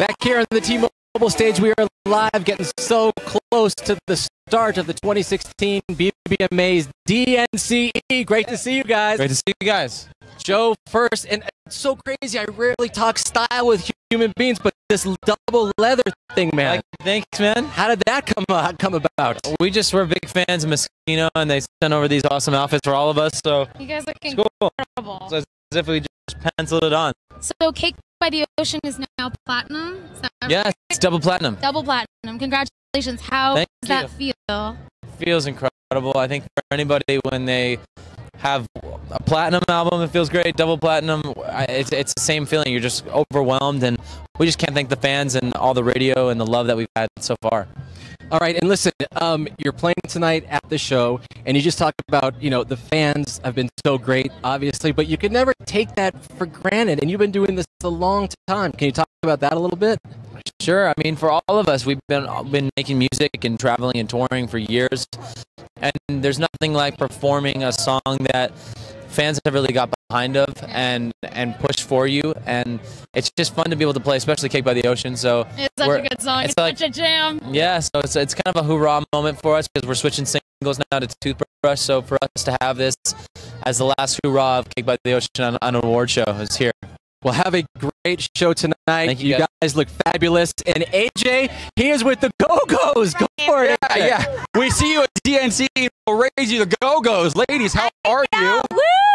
Back here on the T-Mobile stage, we are live, getting so close to the start of the 2016 BBMA's DNCE. Great to see you guys. Great to see you guys. Joe first, and it's so crazy. I rarely talk style with human beings, but this double leather thing, man. Like, thanks, man. How did that come uh, come about? We just were big fans of Moschino, and they sent over these awesome outfits for all of us. So You guys look it's cool. incredible. As if we just penciled it on. So Cake by the Ocean is now platinum. Is that Yeah, right? it's double platinum. Double platinum. Congratulations. How Thank does that feel? feels incredible. I think for anybody when they have a platinum album, it feels great. Double platinum, it's it's the same feeling. You're just overwhelmed, and we just can't thank the fans and all the radio and the love that we've had so far. All right, and listen, um, you're playing tonight at the show, and you just talked about, you know, the fans have been so great, obviously, but you could never take that for granted, and you've been doing this a long time. Can you talk about that a little bit? Sure. I mean, for all of us, we've been been making music and traveling and touring for years, and there's nothing like performing a song that fans have really got behind of and and pushed for you, and it's just fun to be able to play, especially "Cake by the Ocean." So It's such a good song. It's It's, like such a jam. yeah, so it's it's kind of a hoorah moment for us because we're switching singles now to Toothbrush. So for us to have this as the last hoorah of "Cake by the Ocean" on, on an award show is here. Well, have a great show tonight. Thank you, guys. guys. look fabulous. And AJ, he is with the Go Go's. Go for it. Yeah, yeah. We see you at DNCE. We'll raise you the Go Go's. Ladies, how are you? Woo!